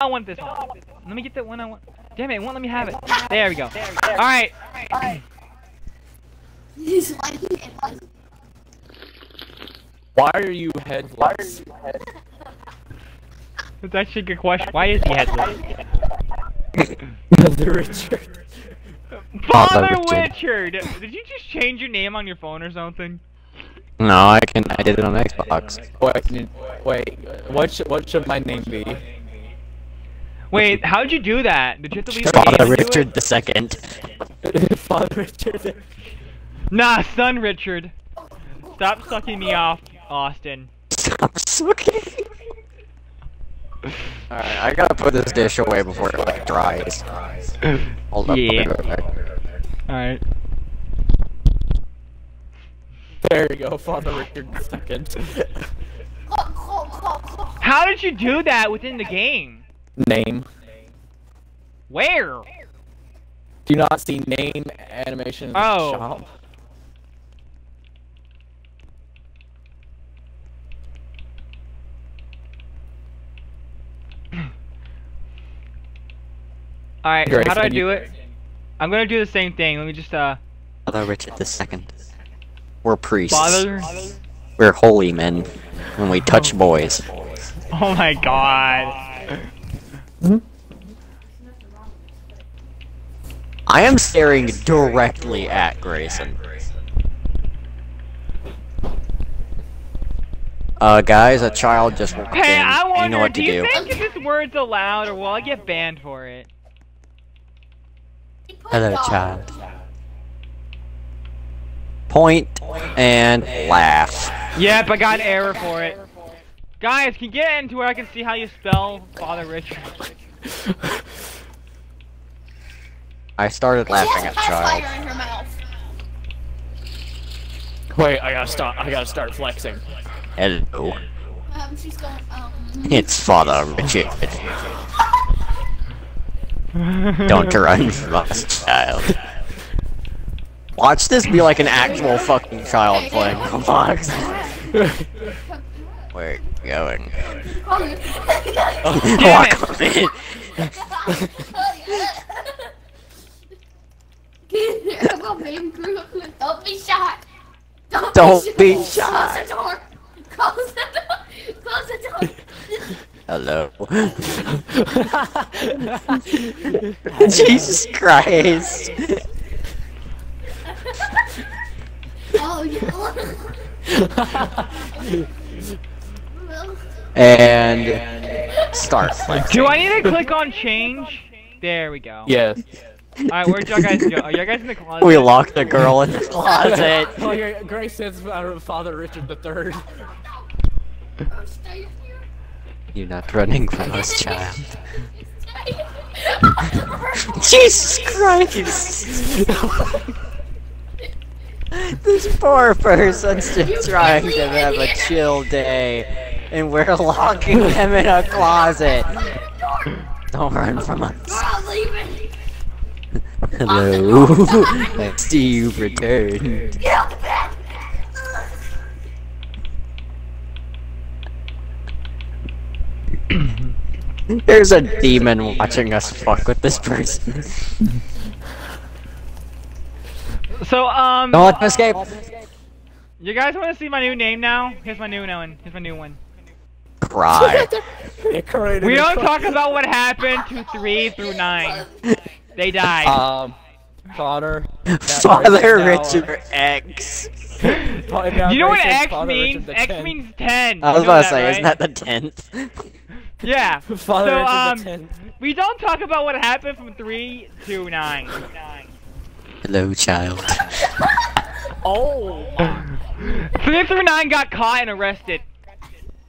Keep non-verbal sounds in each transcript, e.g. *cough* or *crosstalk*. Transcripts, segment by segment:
I want this one. Let me get the one I want. Damn it, it won't let me have it. There we go. Alright. He's like, it was- Why are you headless? *laughs* That's actually a good question. Why is he headless? the Richard. *laughs* Father Richard. Richard! Did you just change your name on your phone or something? No, I can. I did it on Xbox. Wait, wait. What should what should my name be? Wait, how'd you do that? Did you have to leave the Father game to Richard it? the second. *laughs* Father Richard. Nah, son Richard. Stop sucking me off, Austin. Stop sucking. Alright, I gotta put this dish away before it like dries. *laughs* Hold up. Yeah. I'll be right back. Alright. There you go, Father Richard the second. How did you do that within the game? Name. Where? Do you not see name animation Oh. shop? *clears throat* Alright, how do I do it? I'm gonna do the same thing. Let me just, uh. Father Richard the second. We're priests. Father. We're holy men when we touch boys. Oh my god. I am staring directly at Grayson. Uh, guys, a child just walked Hey, in. I wonder, you know what do to you do. think if this word's allowed or will I get banned for it? Hello, child. Point and laugh. Yep, I got an error for it. Guys, can you get into where I can see how you spell Father Richard? I started She laughing has at a child. pacifier in her mouth. Wait, I gotta stop. I gotta start flexing. Hello. Um, she's going, um... It's Father Richard. Don't run from us, child. Watch this be like an actual fucking child playing Roblox. *laughs* Where you going? Oh, oh Walk on it. I'm gonna baby group. Don't be shot. Don't, Don't be Close the door. Close the door. Close the door. Hello. *laughs* Jesus Christ. oh, yeah. *laughs* And start *laughs* flexing. Do I need to click on change? There we go. yes. Alright, where'd y'all guys go? Are y'all guys in the closet? We locked the girl in the closet. *laughs* oh, your Grayson's uh, Father Richard the third. Stay here. You're not running from *laughs* us, child. Stay. Jesus Christ! this poor person's just trying to have a chill day, and we're *laughs* locking them in a closet. Don't run from us. We're all leaving. Hello. I *laughs* see returned. Get out the bed. *clears throat* There's a demon watching us fuck with this person. So, um, Don't let them escape. you guys want to see my new name now? Here's my new one. Here's my new one. Cry. *laughs* We don't talk about what happened to 3 through 9. They died. Um, Connor. *laughs* Father person's Richard X. *laughs* you know what X Father means? X 10th. means 10. I was You know about to say, right? isn't that the tenth? Yeah. Father so, Richard um, the tenth. we don't talk about what happened from 3 to 9. Hello, child. Oh. 3 through 9 got caught and arrested.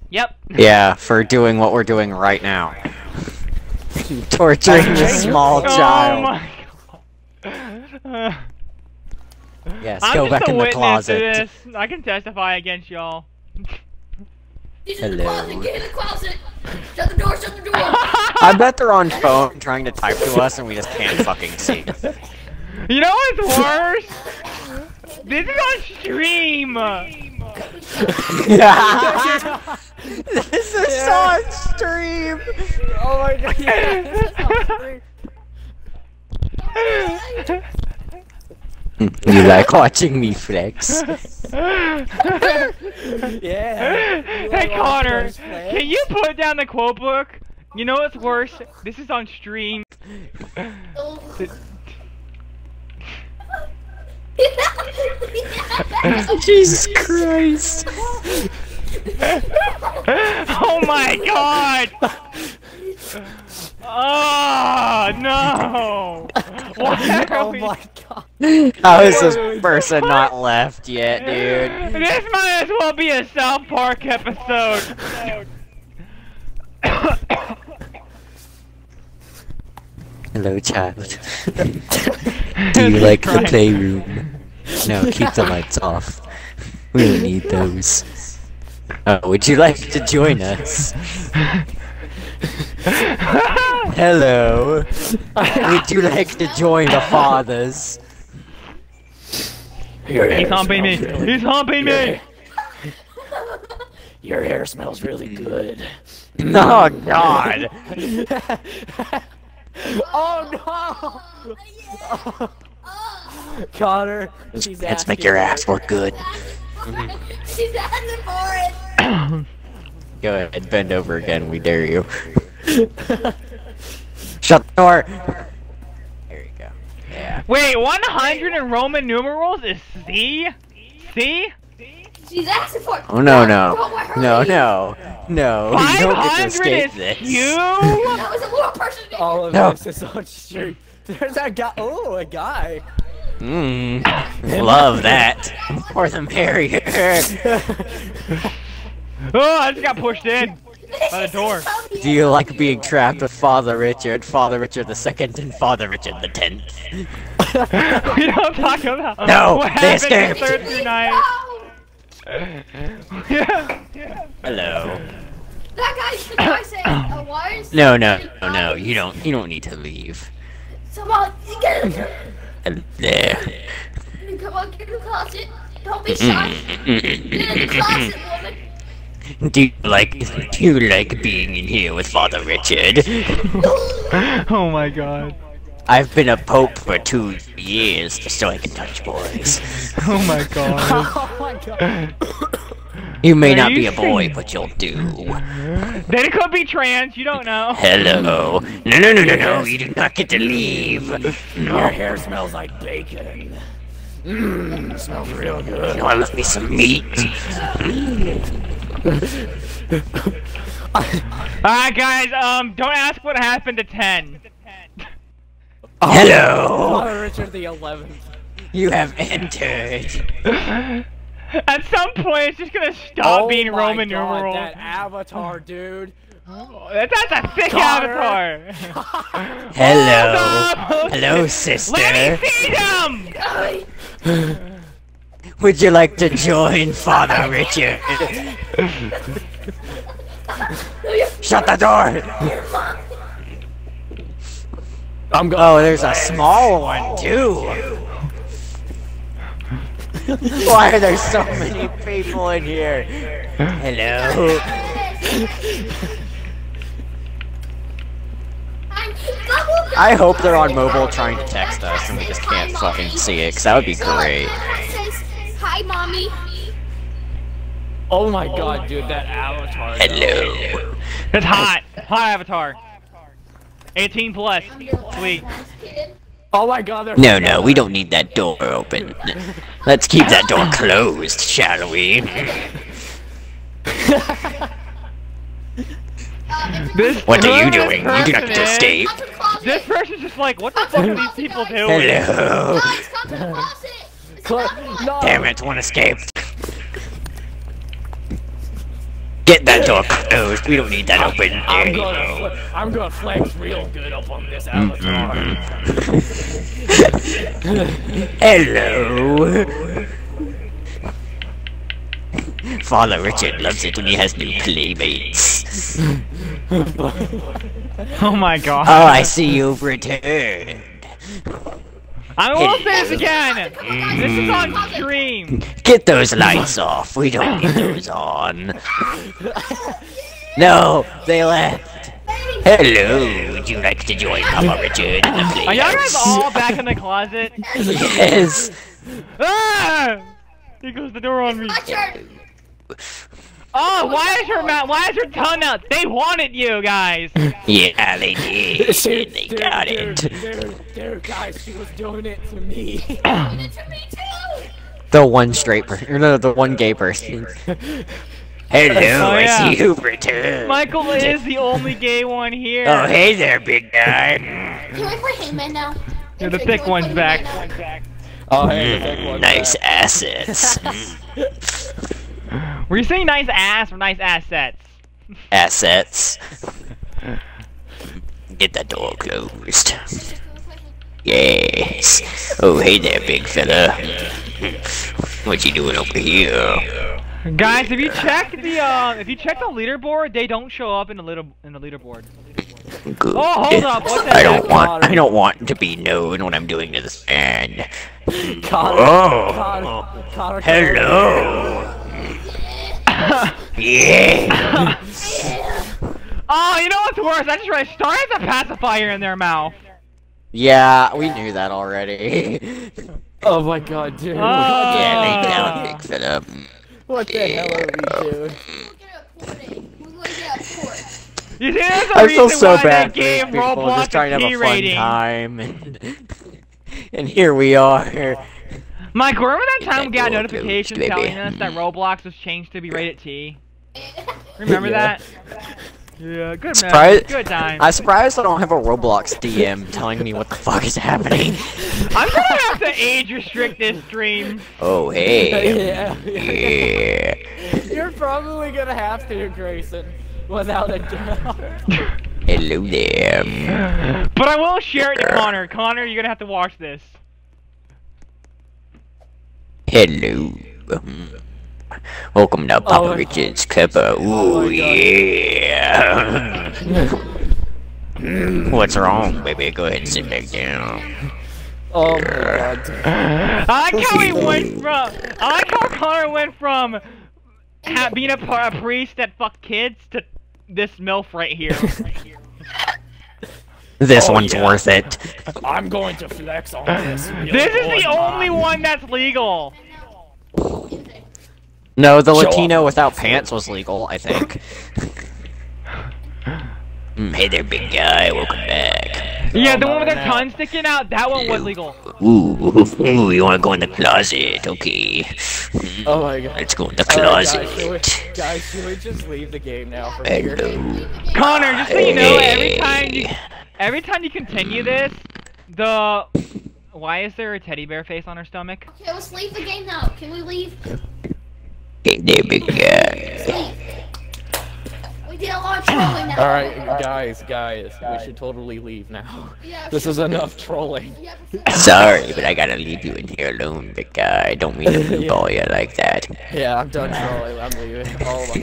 Yep. Yeah, for doing what we're doing right now. *laughs* Torturing a *laughs* small Oh child. my god. *laughs* Yes, I'm go back in the closet. I can testify against y'all. He's in the Hello. closet. Get in the closet. Shut the door. Shut the door. I bet they're on phone trying to type to us and we just can't fucking see. You know what's worse? This is on stream. cut *laughs* this is so on stream. Oh my god. Yeah. *laughs* *laughs* You like watching me flex? yeah. hey Connor, can you put down the quote book? You know what's worse? This is on stream. Oh, Jesus *laughs* Christ. *laughs* oh my god! Oh no! Why *laughs* oh, are Oh we- my god. How is this person not left yet, dude? This might as well be a South Park episode. *coughs* *coughs* Hello, child. *laughs* Do you like the playroom? No, *laughs* keep the lights off. We don't need those. Oh, would you like to join us? Hello. Would you like to join the fathers? He's humping me. He's humping me. Your hair smells really good. Oh God! *laughs* Oh no! Connor, she's Let's make your ass look good. *laughs* She's asking for it. *coughs* Go ahead, bend over again. We dare you. *laughs* Shut the door. There you go. Yeah. Wait, 100 in Roman numerals is C? C? She's asking for it. Oh no no no no no! You don't get to escape this. you? *laughs* That was a little person. All of No. this is on stream. There's that guy. Oh, a guy. Mmm. *laughs* Love that. Or the merrier. *laughs* Oh, I just got pushed in by the door. Do you like being trapped with Father Richard, Father Richard the Second, and Father Richard the Tenth? we don't talk about No, what they happened escaped. third through night. *laughs* yeah. Hello. That guy's the guy saying, uh, why is No, no, no, no. You don't. You don't need to leave. Someone, get in And there. Come on, get in the closet. Don't be shy. Get in the closet, woman. Do you like? Do you like being in here with Father Richard? *laughs* Oh my god. I've been a pope for two years, just so I can touch boys. Oh my god. *laughs* My *coughs* god. You may Are not you be a boy, but you'll do. *laughs* then it could be trans, you don't know. Hello. No, no, no, no, no. You do not get to leave. Your hair smells like bacon. Mmm, smells real good. You want to me some meat? *laughs* Alright guys, um, don't ask what happened to 10. Hello. Oh, Richard the 11th. You have entered. *laughs* *laughs* At some point, it's just gonna stop oh being my Roman God, numerals. That avatar, *laughs* dude. Oh, that- That's a thick Connor. avatar. *laughs* Hello. Hello, sister. Let me see them. Would you like to join Father Richard? Shut the door. I'm going. Oh, there's a small one too. *laughs* Why are there so many people in here? Hello. I hope they're on mobile trying to text us and we just can't fucking see it, cause that would be great. Hi, mommy. Oh my god, dude, that avatar. Hello. It's hot. Hot avatar. 18 plus. Sweet. Last kid. Oh my god, there's No, no, we don't need that door open. Let's keep that door *laughs* closed, shall we? This, What are you doing? this You do not person get to escape. Come to the. This person's just like, what the fuck are these people doing? Hello. Guys, come to the closet. Cl- no. Damn it, one escaped. Get that door closed. We don't need that open. I'm gonna, go. I'm gonna flex real good up on this Mm-hmm. avatar. Hello. Father Richard loves it when he has new playmates. *laughs* Oh my god. Oh, I see you've returned. I won't say this again. This is on stream. Get those lights off. We don't need those on. No, they left. Hello, would you like to join Papa Richard in the Are y'all guys all back in the closet? Yes. Ah! Here goes the door on me. My. Oh, why is her mouth? Why is her tongue out? They wanted you guys. *laughs* Yeah, they *laughs* did. Dude, They dude, got dude, it. Dude, dude, guys, she was doing it to me. *laughs* It to me. The one straight person, or no, the one gay person. Hello, Oh, I yeah. see you return. Michael is the only gay one here. Oh, hey there, big guy. Can we play Hangman now? Yeah, the thick we one's back. now? oh, hey, the big Mm, one. nice assets. Were you saying nice ass or nice assets? assets. Get that door closed. Yes. Oh, hey there, big fella. What you doing over here? Guys, if you check the uh, if you check the leaderboard, they don't show up in the leader in the leaderboard. Good. Oh, hold up, what the I don't heck? want. I don't want to be known what I'm doing to this man. Connor, Oh. Connor, Connor, Hello. Yeah. *laughs* Oh, you know what's worse? I just realized Star has a pacifier in their mouth. Yeah, we knew that already. *laughs* Oh my god, dude. Oh. yeah, lay Ah. down, big fella. what the hell are we doing? We'll get a recording. We're going to get a court. You see, there's a I reason feel so why bad they gave for these people Roblox just trying to a have T a fun time, and, *laughs* and here we are. Mike, remember that Get time we got a door notification baby. telling us that mm-hmm. Roblox was changed to be rated T? *laughs* Remember Yeah. that? Yeah, good man. Surprise- Good time. I'm surprised I don't have a Roblox DM telling me what the fuck is happening. I'm gonna have to age restrict this stream. Oh *laughs* hey, yeah. yeah. You're probably gonna have to, Grayson. Without a doubt. Hello there. But I will share it to Connor. Connor, you're gonna have to watch this. Hello. Welcome to Papa oh, oh my- Richard's Cuppa. Oh Ooh my yeah. What's wrong, mm, baby? Go ahead and sit back down. Oh my god. dude. I like how he went from. I like how Connor went from being a, par- a priest that fucked kids to this milf right here. *laughs* This Oh, one's yeah. worth it. *laughs* I'm going to flex on this. *laughs* this is the only man. one that's legal. No, the Show Latino off. without pants was legal, I think. *laughs* Mm, hey there, big guy. Welcome back. Yeah, the one with their tongue sticking out. That one was legal. Ooh, ooh, you wanna go in the closet? Okay. Oh my god. Let's go in the Alright, closet. guys, should we, guys, should we just leave the game now from here? Hello. Connor, just so you know, every time you every time you continue this, the why is there a teddy bear face on her stomach? Okay, let's leave the game now. Can we leave? Hey there, big guy. Leave. We did a lot of trolling now. Alright, guys, guys, we should totally leave now. Yeah, This is enough trolling. yeah, Sorry, but I gotta leave you in here alone, big guy. I don't mean to *laughs* blue Yeah. ball you like that. Yeah, I'm done trolling. I'm leaving. Oh my